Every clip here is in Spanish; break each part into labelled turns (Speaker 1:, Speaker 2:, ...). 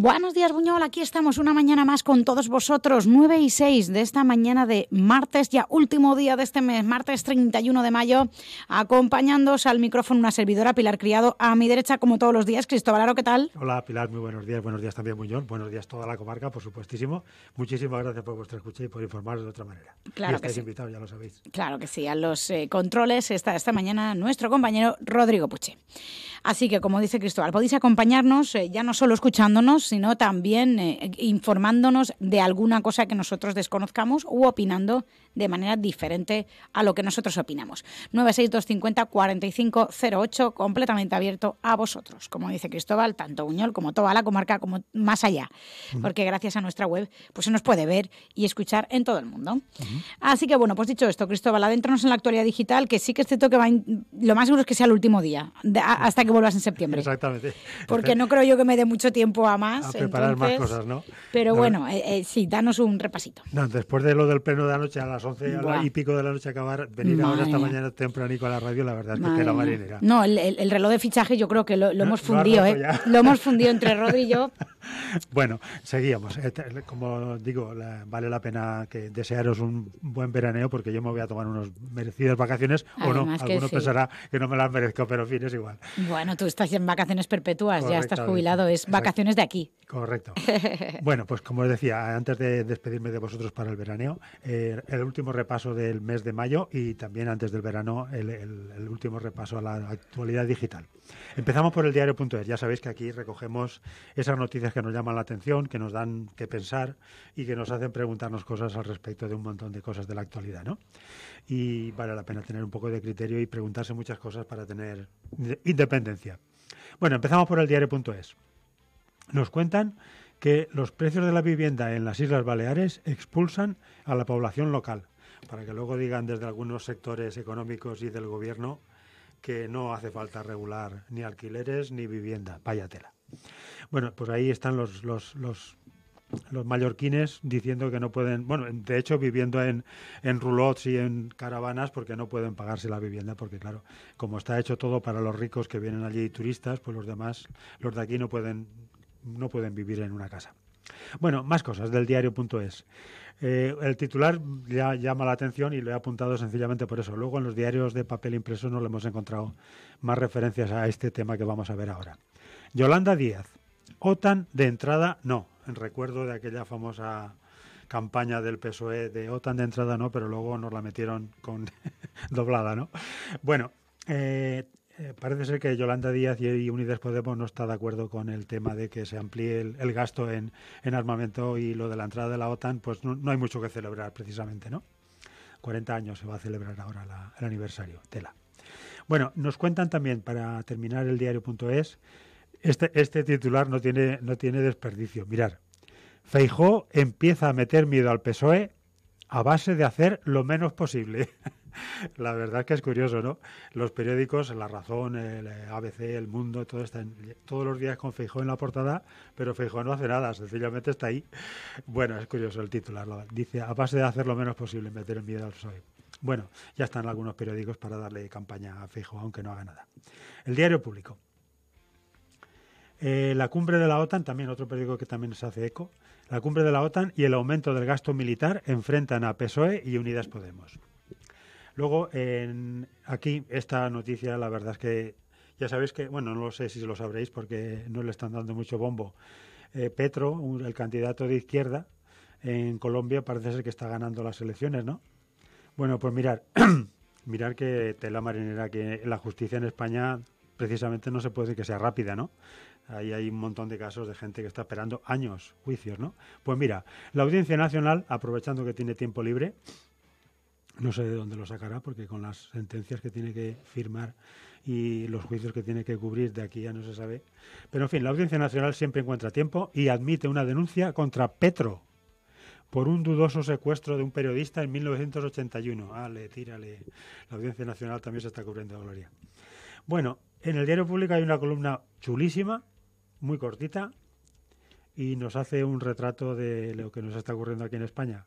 Speaker 1: Buenos días, Buñol. Aquí estamos una mañana más con todos vosotros. 9 y 6 de esta mañana de martes, ya último día de este mes, martes 31 de mayo, acompañándoos al micrófono una servidora, Pilar Criado, a mi derecha, como todos los días. Cristóbal Aro, ¿qué tal?
Speaker 2: Hola, Pilar, muy buenos días. Buenos días también, Buñol. Buenos días toda la comarca, por supuestísimo. Muchísimas gracias por vuestra escucha y por informaros de otra manera.
Speaker 1: Claro
Speaker 2: y estáis
Speaker 1: que sí.
Speaker 2: invitados, ya lo sabéis.
Speaker 1: Claro que sí. A los eh, controles está esta mañana nuestro compañero Rodrigo Puche. Así que, como dice Cristóbal, podéis acompañarnos eh, ya no solo escuchándonos, sino también eh, informándonos de alguna cosa que nosotros desconozcamos u opinando de manera diferente a lo que nosotros opinamos. 96250-4508, completamente abierto a vosotros. Como dice Cristóbal, tanto Buñol como toda la comarca, como más allá. Porque gracias a nuestra web pues se nos puede ver y escuchar en todo el mundo. Así que, bueno, pues dicho esto, Cristóbal, adéntranos en la actualidad digital, que sí que es cierto que va in- lo más seguro es que sea el último día, de- a- hasta que vuelvas en septiembre.
Speaker 2: Exactamente.
Speaker 1: Porque no creo yo que me dé mucho tiempo a más.
Speaker 2: A preparar más cosas, ¿no?
Speaker 1: Pero bueno, eh, eh, sí, danos un repasito.
Speaker 2: No, después de lo del pleno de la noche a las 11 a la-
Speaker 1: Buah.
Speaker 2: y pico de la noche acabar, venir ahora esta mañana tempranico a la radio, la verdad es que
Speaker 1: Madre
Speaker 2: la marinera.
Speaker 1: No, el, el- el reloj de fichaje yo creo que lo, lo
Speaker 2: Lo-
Speaker 1: hemos fundido, ¿eh?
Speaker 2: ya.
Speaker 1: Lo hemos fundido entre Rodri y yo.
Speaker 2: Bueno, seguíamos. Eh, te- Como digo, la- vale la pena que desearos un buen veraneo porque yo me voy a tomar unos merecidas vacaciones o no.
Speaker 1: Además
Speaker 2: Alguno
Speaker 1: sí.
Speaker 2: pensará que no me las merezco, pero en fin, es igual.
Speaker 1: Bueno, tú estás en vacaciones perpetuas, ya estás jubilado, es vacaciones de aquí.
Speaker 2: Correcto. Bueno, pues como os decía, antes de despedirme de vosotros para el veraneo, eh, el último repaso del mes de mayo y también antes del verano, el, el- el último repaso a la actualidad digital. Empezamos por el diario.es. Ya sabéis que aquí recogemos esas noticias que nos llaman la atención, que nos dan que pensar y que nos hacen preguntarnos cosas al respecto de un montón de cosas de la actualidad, ¿no? Y vale la pena tener un poco de criterio y preguntarse muchas cosas para tener inde- independencia. Bueno, empezamos por el diario.es nos cuentan que los precios de la vivienda en las Islas Baleares expulsan a la población local, para que luego digan desde algunos sectores económicos y del gobierno que no hace falta regular ni alquileres ni vivienda. Vaya tela. Bueno, pues ahí están los, los, los, los mallorquines diciendo que no pueden, bueno, de hecho viviendo en, en roulots y en caravanas porque no pueden pagarse la vivienda, porque claro, como está hecho todo para los ricos que vienen allí turistas, pues los demás, los de aquí no pueden, no pueden vivir en una casa. Bueno, más cosas del diario.es. Eh, el titular ya llama la atención y lo he apuntado sencillamente por eso. Luego en los diarios de papel impreso no le hemos encontrado más referencias a este tema que vamos a ver ahora. Yolanda Díaz, OTAN de entrada no, en recuerdo de aquella famosa campaña del PSOE de OTAN de entrada no, pero luego nos la metieron con doblada, ¿no? Bueno, eh, eh, parece ser que Yolanda Díaz y Unidas Podemos no está de acuerdo con el tema de que se amplíe el, gasto en, en armamento y lo de la entrada de la OTAN, pues no, hay mucho que celebrar precisamente, ¿no? 40 años se va a celebrar ahora el aniversario, tela. Bueno, nos cuentan también, para terminar el diario.es, este, este titular no tiene, no tiene desperdicio. Mirar, Feijó empieza a meter miedo al PSOE a base de hacer lo menos posible. La verdad que es curioso, ¿no? Los periódicos, La Razón, el eh, ABC, El Mundo, todo están todos los días con Feijó en la portada, pero Feijó no hace nada, sencillamente está ahí. Bueno, es curioso el titular, dice, a base de hacer lo menos posible, meter el miedo al PSOE. Bueno, ya están algunos periódicos para darle campaña a Feijó, aunque no haga nada. El Diario Público. Eh, la cumbre de la OTAN, también otro periódico que también se hace eco, la cumbre de la OTAN y el aumento del gasto militar enfrentan a PSOE y Unidas Podemos. Luego, en, aquí, esta noticia, la verdad es que ya sabéis que, bueno, no lo sé si lo sabréis porque no le están dando mucho bombo. Eh, Petro, el candidato de izquierda en Colombia, parece ser que está ganando las elecciones, ¿no? Bueno, pues mirar, mirar que tela marinera, que la justicia en España precisamente no se puede decir que sea rápida, ¿no? Ahí hay un montón de casos de gente que está esperando años, juicios, ¿no? Pues mira, la Audiencia Nacional, aprovechando que tiene tiempo libre, no sé de dónde lo sacará, porque con las sentencias que tiene que firmar y los juicios que tiene que cubrir de aquí ya no se sabe. Pero en fin, la Audiencia Nacional siempre encuentra tiempo y admite una denuncia contra Petro por un dudoso secuestro de un periodista en 1981. Ah, le tírale. La Audiencia Nacional también se está cubriendo de gloria. Bueno, en el Diario Público hay una columna chulísima, muy cortita, y nos hace un retrato de lo que nos está ocurriendo aquí en España.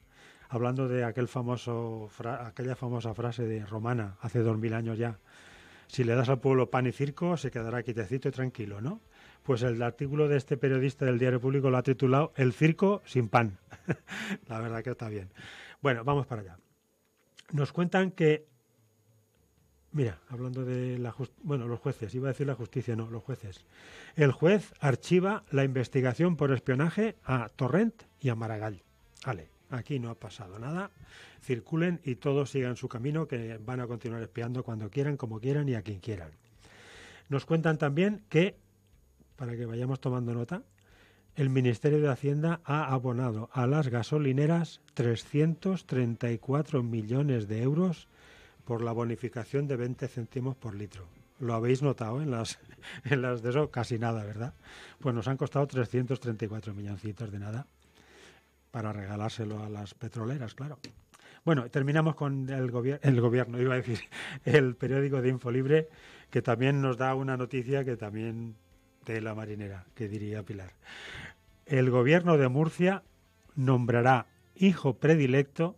Speaker 2: Hablando de aquel famoso fra- aquella famosa frase de Romana, hace dos mil años ya. Si le das al pueblo pan y circo, se quedará quietecito y tranquilo, ¿no? Pues el artículo de este periodista del Diario Público lo ha titulado El circo sin pan. la verdad que está bien. Bueno, vamos para allá. Nos cuentan que Mira, hablando de la bueno, los jueces, iba a decir la justicia, no, los jueces. El juez archiva la investigación por espionaje a Torrent y a Maragall. Vale, aquí no ha pasado nada. Circulen y todos sigan su camino, que van a continuar espiando cuando quieran, como quieran y a quien quieran. Nos cuentan también que, para que vayamos tomando nota, el Ministerio de Hacienda ha abonado a las gasolineras 334 millones de euros por la bonificación de 20 céntimos por litro. Lo habéis notado en las, en las de eso, casi nada, ¿verdad? Pues nos han costado 334 milloncitos de nada para regalárselo a las petroleras, claro. Bueno, terminamos con el, el gobierno, iba a decir, el periódico de Infolibre, que también nos da una noticia que también de la marinera, que diría Pilar. El gobierno de Murcia nombrará hijo predilecto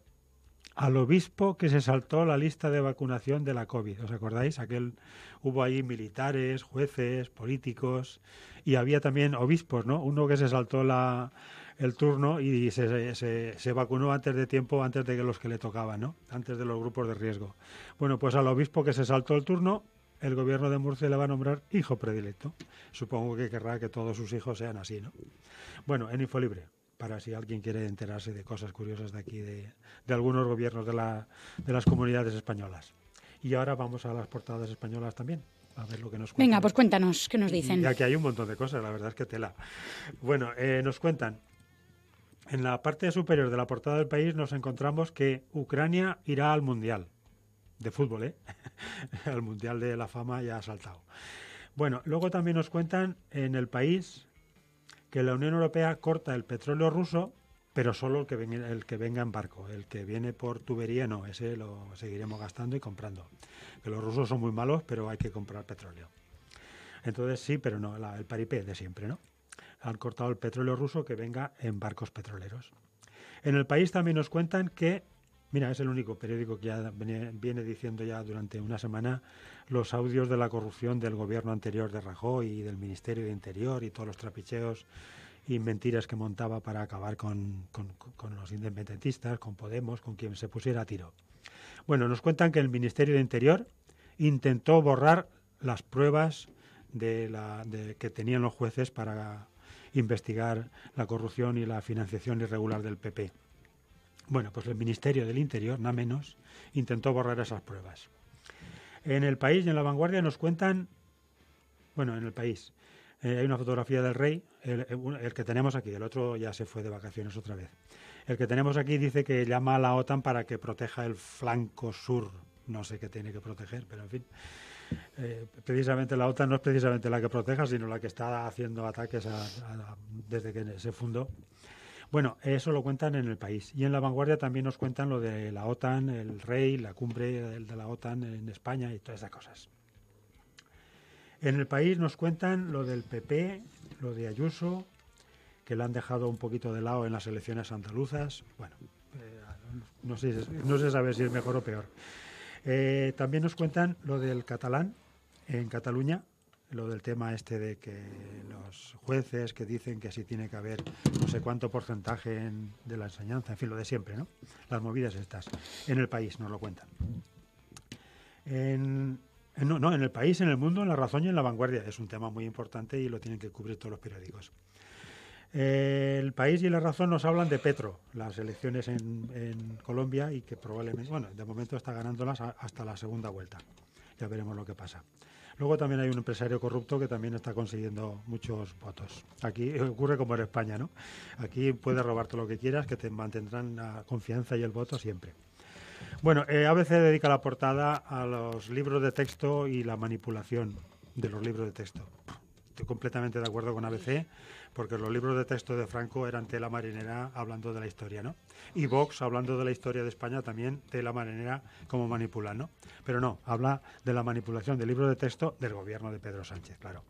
Speaker 2: al obispo que se saltó la lista de vacunación de la COVID. ¿Os acordáis? Aquel hubo ahí militares, jueces, políticos y había también obispos, ¿no? Uno que se saltó la, el turno y se, se, se, vacunó antes de tiempo, antes de que los que le tocaban, ¿no? Antes de los grupos de riesgo. Bueno, pues al obispo que se saltó el turno, el gobierno de Murcia le va a nombrar hijo predilecto. Supongo que querrá que todos sus hijos sean así, ¿no? Bueno, en Infolibre para si alguien quiere enterarse de cosas curiosas de aquí, de, algunos gobiernos de, la, de las comunidades españolas. Y ahora vamos a las portadas españolas también. A ver lo que nos
Speaker 1: cuentan. Venga, pues cuéntanos, ¿qué nos dicen?
Speaker 2: Ya que hay un montón de cosas, la verdad es que tela. Bueno, eh, nos cuentan, en la parte superior de la portada del país nos encontramos que Ucrania irá al Mundial de fútbol, ¿eh? al Mundial de la Fama ya ha saltado. Bueno, luego también nos cuentan en el país que la Unión Europea corta el petróleo ruso, pero solo el que, venga, en barco. El que viene por tubería no, ese lo seguiremos gastando y comprando. Que los rusos son muy malos, pero hay que comprar petróleo. Entonces sí, pero no, el paripé de siempre, ¿no? Han cortado el petróleo ruso que venga en barcos petroleros. En el país también nos cuentan que, mira, es el único periódico que ya viene, diciendo ya durante una semana los audios de la corrupción del gobierno anterior de Rajoy y del Ministerio de Interior y todos los trapicheos y mentiras que montaba para acabar con, los independentistas, con Podemos, con quien se pusiera a tiro. Bueno, nos cuentan que el Ministerio de Interior intentó borrar las pruebas de, que tenían los jueces para investigar la corrupción y la financiación irregular del PP. Bueno, pues el Ministerio del Interior, nada menos, intentó borrar esas pruebas. En el país y en la vanguardia nos cuentan, bueno, en el país, eh, hay una fotografía del rey, el, que tenemos aquí, el otro ya se fue de vacaciones otra vez. El que tenemos aquí dice que llama a la OTAN para que proteja el flanco sur. No sé qué tiene que proteger, pero en fin. Eh, precisamente la OTAN no es precisamente la que proteja, sino la que está haciendo ataques desde que se fundó bueno, eso lo cuentan en el país. Y en la vanguardia también nos cuentan lo de la OTAN, el rey, la cumbre de la OTAN en España y todas esas cosas. En el país nos cuentan lo del PP, lo de Ayuso, que lo han dejado un poquito de lado en las elecciones andaluzas. Bueno, eh, no, sé, no se sabe si es mejor o peor. Eh, también nos cuentan lo del catalán en Cataluña, lo del tema este de que los jueces que dicen que sí tiene que haber no sé cuánto porcentaje de la enseñanza, en fin, lo de siempre, ¿no? Las movidas estas. En el país nos lo cuentan. En, no, en el país, en el mundo, en la razón y en la vanguardia. Es un tema muy importante y lo tienen que cubrir todos los periódicos. el país y la razón nos hablan de Petro, las elecciones en Colombia y que probablemente, bueno, de momento está ganándolas hasta la segunda vuelta. Ya veremos lo que pasa. Luego también hay un empresario corrupto que también está consiguiendo muchos votos. Aquí ocurre como en España, ¿no? Aquí puedes robarte lo que quieras, que te mantendrán la confianza y el voto siempre. Bueno, eh, ABC dedica la portada a los libros de texto y la manipulación de los libros de texto. Estoy completamente de acuerdo con ABC porque los libros de texto de Franco eran tela marinera hablando de la historia, ¿no? Y Vox, hablando de la historia de España, también tela marinera como manipulan, ¿no? Pero no, habla de la manipulación del libro de texto del gobierno de Pedro Sánchez, claro.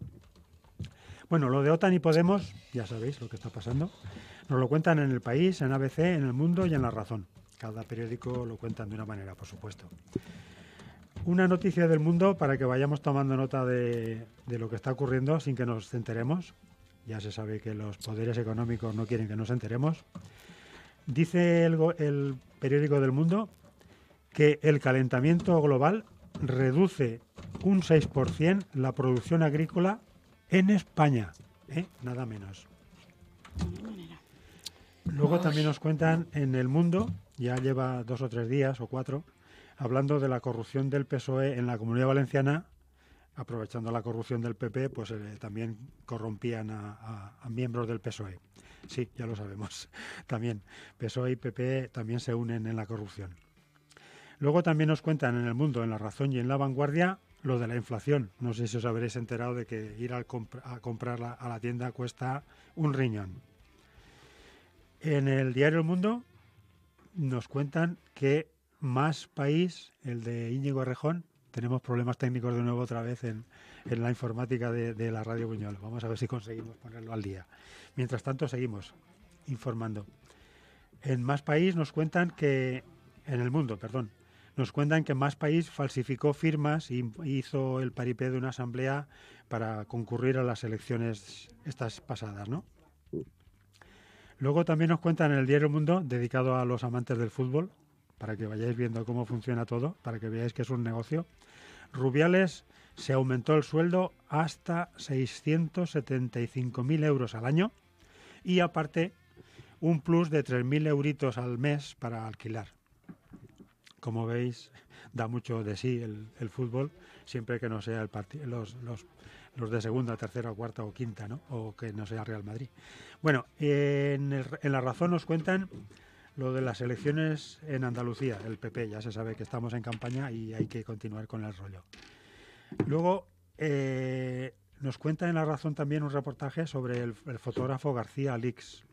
Speaker 2: Bueno, lo de OTAN y Podemos, ya sabéis lo que está pasando, nos lo cuentan en el país, en ABC, en el mundo y en La Razón. Cada periódico lo cuentan de una manera, por supuesto. Una noticia del mundo para que vayamos tomando nota de, lo que está ocurriendo sin que nos enteremos. Ya se sabe que los poderes económicos no quieren que nos enteremos. Dice el, el periódico del mundo que el calentamiento global reduce un 6% la producción agrícola en España. ¿eh? Nada menos. Luego también nos cuentan en el mundo, ya lleva dos o tres días o cuatro, hablando de la corrupción del PSOE en la Comunidad Valenciana, aprovechando la corrupción del PP, pues eh, también corrompían a, miembros del PSOE. Sí, ya lo sabemos. También PSOE y PP también se unen en la corrupción. Luego también nos cuentan en el mundo, en La Razón y en La Vanguardia, lo de la inflación. No sé si os habréis enterado de que ir a, comprar a la tienda cuesta un riñón. En el diario El Mundo nos cuentan que más país, el de Íñigo Rejón, tenemos problemas técnicos de nuevo otra vez en, la informática de, la Radio Buñol. Vamos a ver si conseguimos ponerlo al día. Mientras tanto, seguimos informando. En más país nos cuentan que, en el mundo, perdón, nos cuentan que más país falsificó firmas y hizo el paripé de una asamblea para concurrir a las elecciones estas pasadas, ¿no? Luego también nos cuentan en el diario Mundo, dedicado a los amantes del fútbol, para que vayáis viendo cómo funciona todo, para que veáis que es un negocio. Rubiales se aumentó el sueldo hasta 675.000 euros al año y aparte un plus de 3.000 euritos al mes para alquilar. Como veis, da mucho de sí el, fútbol, siempre que no sea el los, los, los, de segunda, tercera, cuarta o quinta, ¿no? o que no sea Real Madrid. Bueno, en, en La Razón nos cuentan lo de las elecciones en Andalucía, el PP, ya se sabe que estamos en campaña y hay que continuar con el rollo. Luego, eh, nos cuenta en La Razón también un reportaje sobre el, fotógrafo García Alix.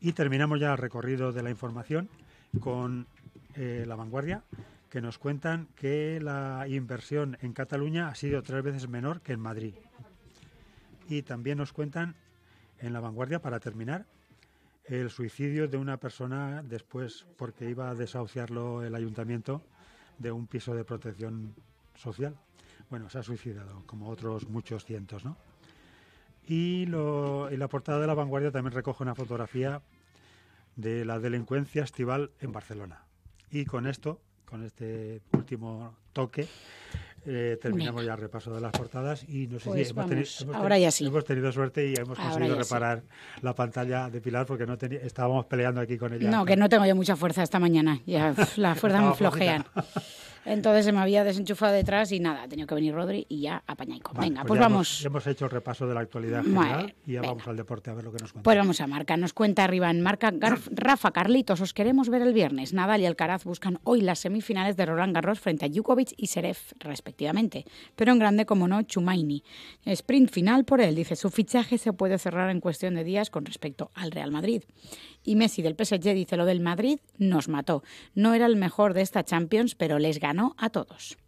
Speaker 2: Y terminamos ya el recorrido de la información con eh, La Vanguardia, que nos cuentan que la inversión en Cataluña ha sido tres veces menor que en Madrid. Y también nos cuentan en La Vanguardia, para terminar, el suicidio de una persona después, porque iba a desahuciarlo el ayuntamiento de un piso de protección social. Bueno, se ha suicidado, como otros muchos cientos, ¿no? Y, la portada de la vanguardia también recoge una fotografía de la delincuencia estival en Barcelona. Y con esto, con este último toque, eh, terminamos ya el repaso de las portadas y no sé si
Speaker 1: pues hemos, tenido, ahora ya sí.
Speaker 2: hemos tenido suerte y hemos conseguido reparar la pantalla de Pilar porque no estábamos peleando aquí con ella.
Speaker 1: No, que no tengo yo mucha fuerza esta mañana. Ya las fuerzas me flojean. Entonces se me había desenchufado detrás y nada, ha tenido que venir Rodri y ya apañaico. venga, pues, pues vamos.
Speaker 2: hemos hecho el repaso de la actualidad general y ya vamos al deporte a ver lo que nos cuenta.
Speaker 1: Pues vamos a marca. Nos cuenta arriba en marca Rafa Carlitos, os queremos ver el viernes. Nadal y Alcaraz buscan hoy las semifinales de Roland Garros frente a Djokovic y Seref, respectivamente. Pero en grande, como no, Chumaini. Sprint final por él. Dice, su fichaje se puede cerrar en cuestión de días con respecto al Real Madrid. Y Messi del PSG dice, lo del Madrid nos mató. No era el mejor de esta Champions, pero les ganó a todos.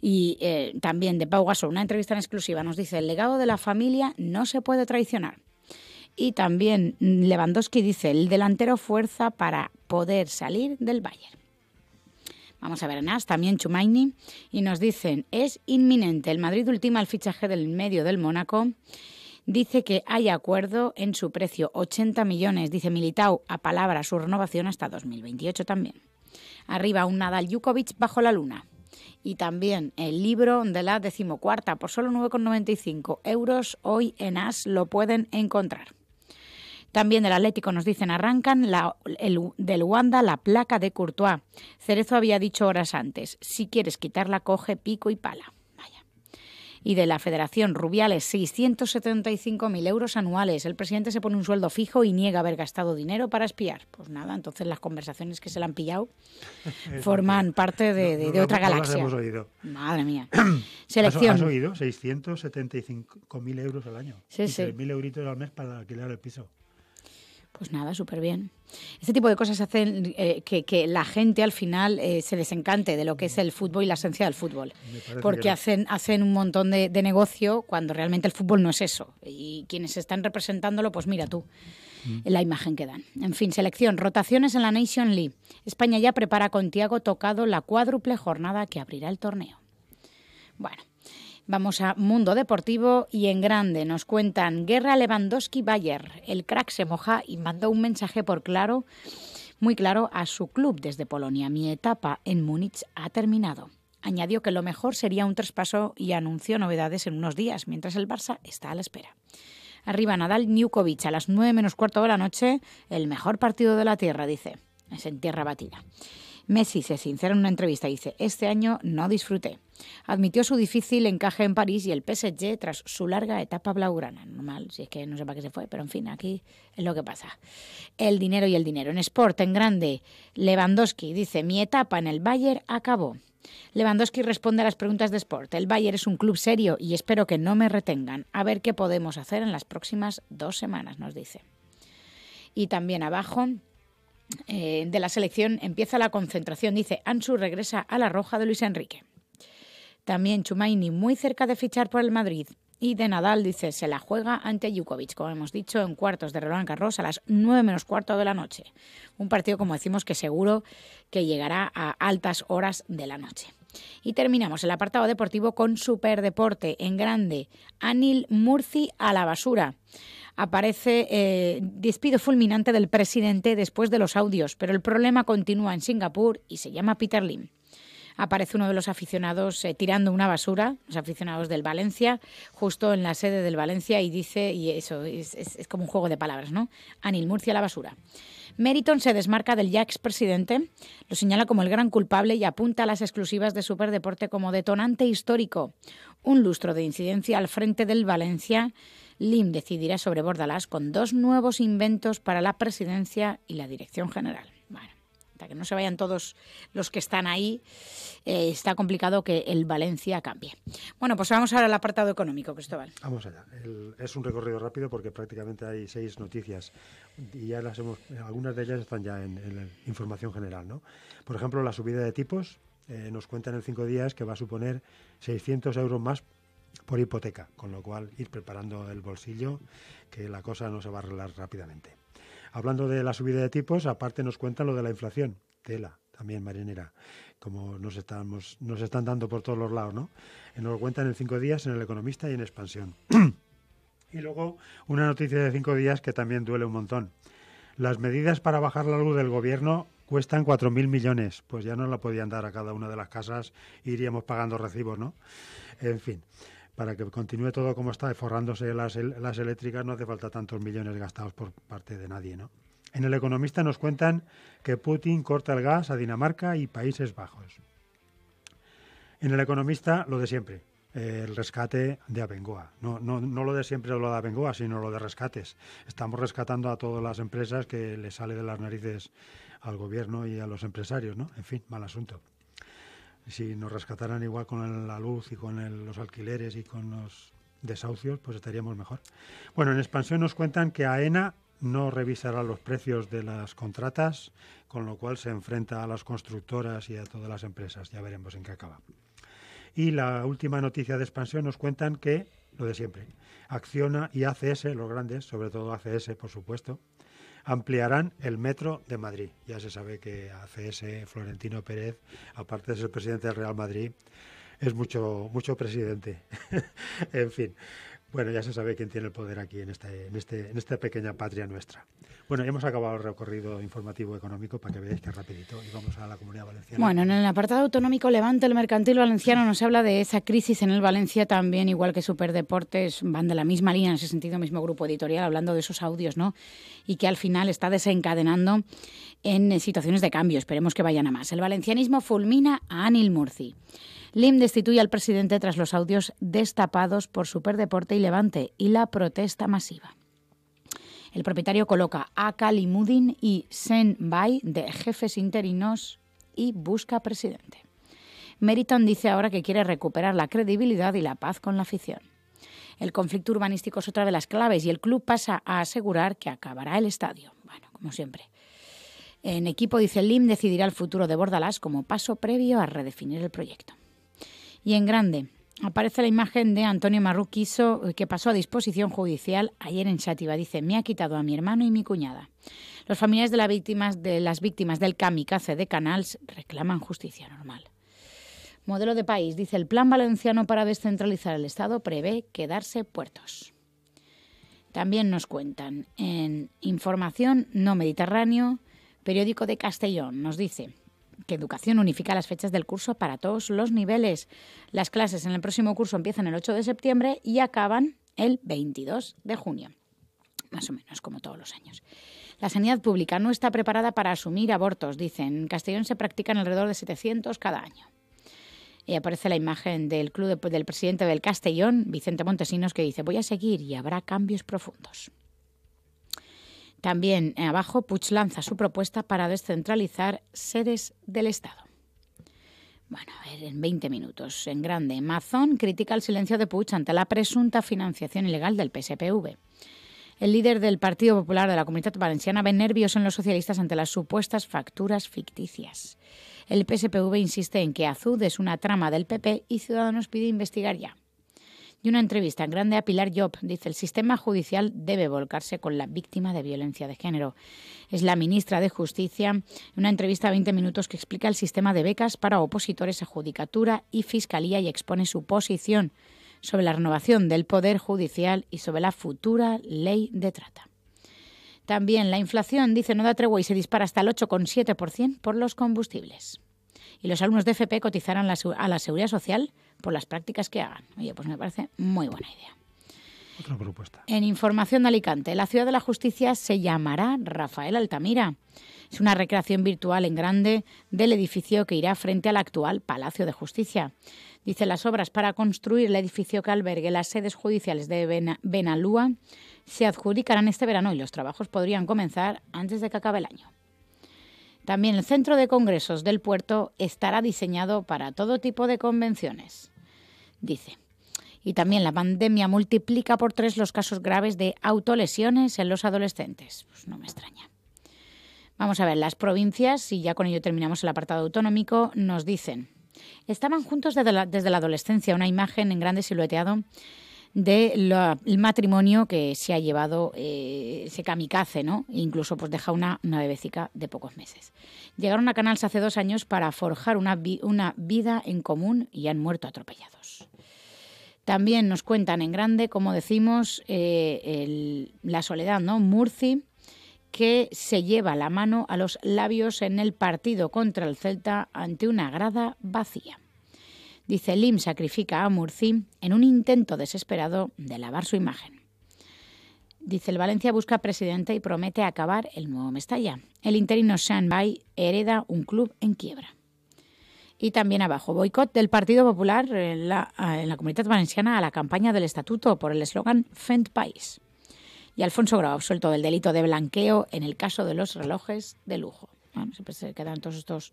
Speaker 1: Y eh, también de Pau Gasol, una entrevista en exclusiva, nos dice, el legado de la familia no se puede traicionar. Y también Lewandowski dice, el delantero fuerza para poder salir del Bayern. Vamos a ver, Nas, también Chumaini, y nos dicen, es inminente, el Madrid ultima el fichaje del medio del Mónaco dice que hay acuerdo en su precio, 80 millones, dice Militao, a palabra su renovación hasta 2028 también. Arriba un Nadal Jukovic bajo la luna. Y también el libro de la decimocuarta por solo 9,95 euros. Hoy en As lo pueden encontrar. También del Atlético nos dicen arrancan la, el, del Wanda la placa de Courtois. Cerezo había dicho horas antes, si quieres quitarla coge pico y pala y de la Federación Rubiales 675.000 euros anuales. El presidente se pone un sueldo fijo y niega haber gastado dinero para espiar. Pues nada, entonces las conversaciones que se le han pillado forman parte de, otra galaxia.
Speaker 2: hemos oído.
Speaker 1: Madre mía. Selección.
Speaker 2: ¿Has, oído? 675.000 euros al año. Sí, sí. 1.000 euritos al mes para alquilar el piso.
Speaker 1: Pues nada, súper bien. Este tipo de cosas hacen eh, que, la gente al final eh, se desencante de lo que es el fútbol y la esencia del fútbol. Porque hacen, hacen un montón de, negocio cuando realmente el fútbol no es eso. Y quienes están representándolo, pues mira tú. mm. la imagen que dan. En fin, selección, rotaciones en la Nation League. España ya prepara con Tiago Tocado la cuádruple jornada que abrirá el torneo. Bueno, Vamos a Mundo Deportivo y en grande nos cuentan Guerra Lewandowski-Bayer. El crack se moja y mandó un mensaje por claro, muy claro a su club desde Polonia. Mi etapa en Múnich ha terminado. Añadió que lo mejor sería un traspaso y anunció novedades en unos días, mientras el Barça está a la espera. Arriba Nadal Newkovic a las 9 menos cuarto de la noche, el mejor partido de la tierra, dice. Es en tierra batida. Messi se sincera en una entrevista y dice, este año no disfruté. Admitió su difícil encaje en París y el PSG tras su larga etapa blaugrana. Normal, si es que no sé para qué se fue, pero en fin, aquí es lo que pasa. El dinero y el dinero. En Sport, en grande, Lewandowski dice, mi etapa en el Bayern acabó. Lewandowski responde a las preguntas de Sport. El Bayern es un club serio y espero que no me retengan. A ver qué podemos hacer en las próximas dos semanas, nos dice. Y también abajo, eh, de la selección empieza la concentración. Dice, Ansu regresa a la roja de Luis Enrique. También Chumaini muy cerca de fichar por el Madrid. Y de Nadal dice, se la juega ante Jukovic, como hemos dicho, en cuartos de Roland Garros a las 9 menos cuarto de la noche. Un partido, como decimos, que seguro que llegará a altas horas de la noche. Y terminamos el apartado deportivo con Superdeporte en grande. Anil Murci a la basura aparece eh, despido fulminante del presidente después de los audios, pero el problema continúa en Singapur y se llama Peter Lim. Aparece uno de los aficionados eh, tirando una basura, los aficionados del Valencia, justo en la sede del Valencia y dice, y eso es, como un juego de palabras, ¿no? Anil Murcia la basura. Meriton se desmarca del ya expresidente, lo señala como el gran culpable y apunta a las exclusivas de Superdeporte como detonante histórico. Un lustro de incidencia al frente del Valencia Lim decidirá sobre Bordalás con dos nuevos inventos para la presidencia y la dirección general. Bueno, para que no se vayan todos los que están ahí, eh, está complicado que el Valencia cambie. Bueno, pues vamos ahora al apartado económico, Cristóbal.
Speaker 2: Vamos allá. es un recorrido rápido porque prácticamente hay seis noticias y ya las hemos, algunas de ellas están ya en, la información general. ¿no? Por ejemplo, la subida de tipos eh, nos cuentan en cinco días que va a suponer 600 euros más por hipoteca, con lo cual ir preparando el bolsillo, que la cosa no se va a arreglar rápidamente. Hablando de la subida de tipos, aparte nos cuentan lo de la inflación, tela, también marinera, como nos, estamos, nos están dando por todos los lados, ¿no? Nos lo cuentan en cinco días en El Economista y en Expansión. y luego una noticia de cinco días que también duele un montón. Las medidas para bajar la luz del gobierno cuestan 4.000 millones, pues ya no la podían dar a cada una de las casas, iríamos pagando recibos, ¿no? En fin para que continúe todo como está, forrándose las, eléctricas, no hace falta tantos millones gastados por parte de nadie, ¿no? En El Economista nos cuentan que Putin corta el gas a Dinamarca y Países Bajos. En El Economista, lo de siempre, el rescate de Abengoa. No, no, no lo de siempre lo de Abengoa, sino lo de rescates. Estamos rescatando a todas las empresas que le sale de las narices al gobierno y a los empresarios, ¿no? En fin, mal asunto si nos rescataran igual con la luz y con los alquileres y con los desahucios, pues estaríamos mejor. Bueno, en expansión nos cuentan que AENA no revisará los precios de las contratas, con lo cual se enfrenta a las constructoras y a todas las empresas. Ya veremos en qué acaba. Y la última noticia de expansión nos cuentan que, lo de siempre, Acciona y ACS, los grandes, sobre todo ACS, por supuesto, ampliarán el metro de Madrid. Ya se sabe que ACS Florentino Pérez, aparte de ser presidente del Real Madrid, es mucho, mucho presidente. en fin, bueno, ya se sabe quién tiene el poder aquí en, este, en, este, en esta pequeña patria nuestra. Bueno, ya hemos acabado el recorrido informativo económico para que veáis que rapidito y vamos a la Comunidad Valenciana.
Speaker 1: Bueno, en el apartado autonómico Levante, el mercantil valenciano nos habla de esa crisis en el Valencia también, igual que Superdeportes, van de la misma línea, en ese sentido, mismo grupo editorial, hablando de esos audios, ¿no? Y que al final está desencadenando en situaciones de cambio. Esperemos que vayan a más. El valencianismo fulmina a Anil Murci. Lim destituye al presidente tras los audios destapados por Superdeporte y Levante y la protesta masiva. El propietario coloca a Kalimudin y Sen Bai de jefes interinos y busca presidente. Meriton dice ahora que quiere recuperar la credibilidad y la paz con la afición. El conflicto urbanístico es otra de las claves y el club pasa a asegurar que acabará el estadio. Bueno, como siempre. En equipo, dice Lim, decidirá el futuro de Bordalás como paso previo a redefinir el proyecto. Y en grande, aparece la imagen de Antonio Marruquiso que pasó a disposición judicial ayer en Sátiva. Dice, me ha quitado a mi hermano y mi cuñada. Los familiares de, víctimas, de las víctimas del kamikaze de Canals reclaman justicia normal. Modelo de país, dice el Plan Valenciano para descentralizar el Estado prevé quedarse puertos. También nos cuentan en Información No Mediterráneo, periódico de Castellón, nos dice que Educación unifica las fechas del curso para todos los niveles. Las clases en el próximo curso empiezan el 8 de septiembre y acaban el 22 de junio, más o menos como todos los años. La sanidad pública no está preparada para asumir abortos, dicen. En Castellón se practican alrededor de 700 cada año. Y aparece la imagen del club del presidente del Castellón, Vicente Montesinos, que dice, voy a seguir y habrá cambios profundos. También eh, abajo, Puig lanza su propuesta para descentralizar sedes del Estado. Bueno, a ver, en 20 minutos. En grande, Mazón critica el silencio de Puig ante la presunta financiación ilegal del PSPV. El líder del Partido Popular de la Comunidad Valenciana ve nervios en los socialistas ante las supuestas facturas ficticias. El PSPV insiste en que Azud es una trama del PP y Ciudadanos pide investigar ya. Y una entrevista en grande a Pilar Job dice el sistema judicial debe volcarse con la víctima de violencia de género. Es la ministra de Justicia, una entrevista a 20 minutos que explica el sistema de becas para opositores a judicatura y fiscalía y expone su posición sobre la renovación del Poder Judicial y sobre la futura ley de trata. También la inflación, dice, no da tregua y se dispara hasta el 8,7% por los combustibles. Y los alumnos de FP cotizarán a la Seguridad Social por las prácticas que hagan. Oye, pues me parece muy buena idea.
Speaker 2: Otra propuesta.
Speaker 1: En Información de Alicante, la Ciudad de la Justicia se llamará Rafael Altamira. Es una recreación virtual en grande del edificio que irá frente al actual Palacio de Justicia. Dice, las obras para construir el edificio que albergue las sedes judiciales de Benalúa se adjudicarán este verano y los trabajos podrían comenzar antes de que acabe el año. También el centro de congresos del puerto estará diseñado para todo tipo de convenciones, dice. Y también la pandemia multiplica por tres los casos graves de autolesiones en los adolescentes. Pues no me extraña. Vamos a ver, las provincias, y ya con ello terminamos el apartado autonómico, nos dicen Estaban juntos desde la, desde la adolescencia, una imagen en grande silueteado del matrimonio que se ha llevado eh, ese kamikaze, ¿no? E incluso pues deja una, una bebecica de pocos meses. Llegaron a Canals hace dos años para forjar una, una vida en común y han muerto atropellados. También nos cuentan en grande, como decimos, eh, la soledad, ¿no? Murci que se lleva la mano a los labios en el partido contra el Celta ante una grada vacía. Dice Lim sacrifica a Murci en un intento desesperado de lavar su imagen. Dice el Valencia busca presidente y promete acabar el nuevo Mestalla. El interino Shanbai hereda un club en quiebra. Y también abajo, boicot del Partido Popular en la, Comunidad Valenciana a la campaña del Estatuto por el eslogan Fent País y Alfonso Grau absuelto del delito de blanqueo en el caso de los relojes de lujo. Siempre se quedan todos estos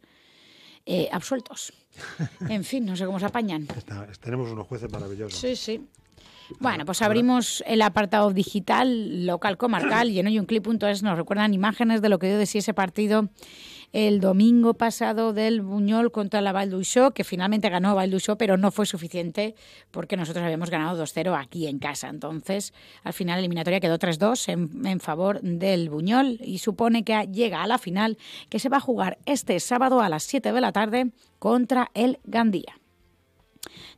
Speaker 1: eh, absueltos. En fin, no sé cómo se apañan.
Speaker 2: tenemos unos jueces maravillosos.
Speaker 1: Sí, sí. Bueno, pues abrimos el apartado digital local comarcal y en hoyunclip.es nos recuerdan imágenes de lo que dio de sí ese partido el domingo pasado del Buñol contra la Valduixó, que finalmente ganó Valduixó, pero no fue suficiente porque nosotros habíamos ganado 2-0 aquí en casa. Entonces, al final la eliminatoria quedó 3-2 en, favor del Buñol y supone que llega a la final que se va a jugar este sábado a las 7 de la tarde contra el Gandía.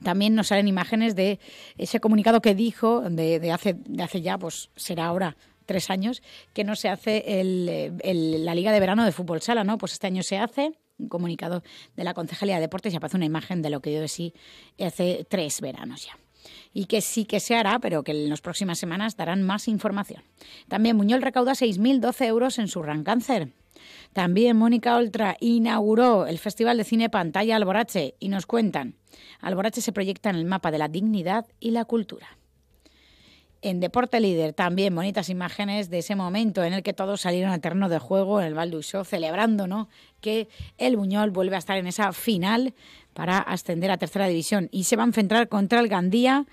Speaker 1: También nos salen imágenes de ese comunicado que dijo de, de hace ya, pues será ahora tres años, que no se hace la Liga de Verano de Fútbol Sala, ¿no? Pues este año se hace un comunicado de la Concejalía de Deportes y aparece una imagen de lo que de sí hace tres veranos ya. Y que sí que se hará, pero que en las próximas semanas darán más información. También Muñoz recauda 6.012 euros en su Cáncer. También Mónica Oltra inauguró el Festival de Cine Pantalla Alborache y nos cuentan, Alborache se proyecta en el mapa de la dignidad y la cultura. En Deporte Líder también bonitas imágenes de ese momento en el que todos salieron al terreno de juego en el Val celebrando ¿no? que el Buñol vuelve a estar en esa final para ascender a tercera división y se va a enfrentar contra el Gandía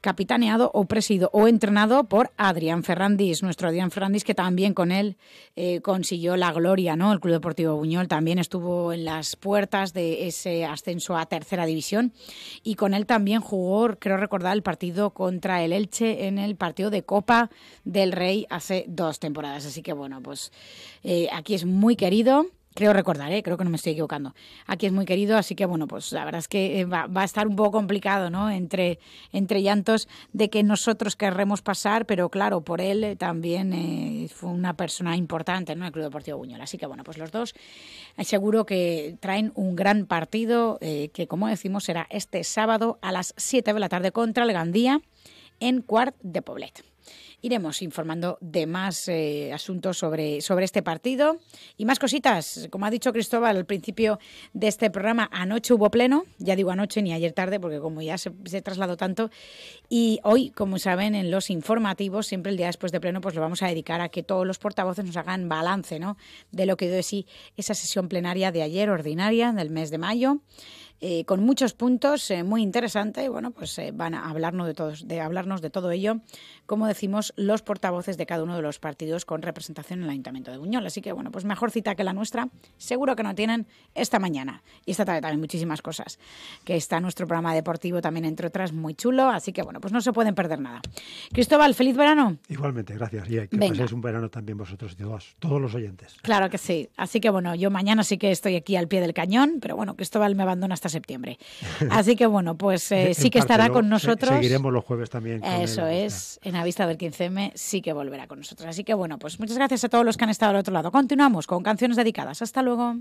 Speaker 1: capitaneado o presido o entrenado por Adrián Ferrandis, nuestro Adrián Ferrandis, que también con él eh, consiguió la gloria, ¿no? El Club Deportivo Buñol también estuvo en las puertas de ese ascenso a tercera división y con él también jugó, creo recordar, el partido contra el Elche en el partido de Copa del Rey hace dos temporadas. Así que bueno, pues eh, aquí es muy querido Creo recordar, ¿eh? creo que no me estoy equivocando. Aquí es muy querido, así que bueno, pues la verdad es que eh, va, a estar un poco complicado, ¿no? Entre, entre llantos de que nosotros querremos pasar, pero claro, por él eh, también fue una persona importante, ¿no? El Club Deportivo Buñol. Así que bueno, pues los dos seguro que traen un gran partido que, como decimos, será este sábado a las 7 de la tarde contra el Gandía en Cuart de Poblet iremos informando de más eh, asuntos sobre, sobre este partido y más cositas. Como ha dicho Cristóbal al principio de este programa, anoche hubo pleno, ya digo anoche ni ayer tarde, porque como ya se, trasladó tanto, y hoy, como saben, en los informativos, siempre el día después de pleno, pues lo vamos a dedicar a que todos los portavoces nos hagan balance ¿no? de lo que dio de sí esa sesión plenaria de ayer, ordinaria, del mes de mayo. Eh, con muchos puntos eh, muy interesantes. Bueno, pues eh, van a hablarnos de, todos, de hablarnos de todo ello, como decimos, los portavoces de cada uno de los partidos con representación en el Ayuntamiento de Buñol. Así que, bueno, pues mejor cita que la nuestra. Seguro que no tienen esta mañana. Y esta tarde también muchísimas cosas. Que está nuestro programa deportivo también, entre otras, muy chulo. Así que, bueno, pues no se pueden perder nada. Cristóbal, feliz verano.
Speaker 2: Igualmente, gracias. Y que paséis un verano también vosotros y todos, todos los oyentes.
Speaker 1: Claro que sí. Así que, bueno, yo mañana sí que estoy aquí al pie del cañón, pero bueno, Cristóbal me abandona hasta septiembre. Así que bueno, pues eh, sí que estará con nosotros.
Speaker 2: Seguiremos los jueves también.
Speaker 1: Eso es, en la vista del 15M sí que volverá con nosotros. Así que bueno, pues muchas gracias a todos los que han estado al otro lado. Continuamos con canciones dedicadas. Hasta luego.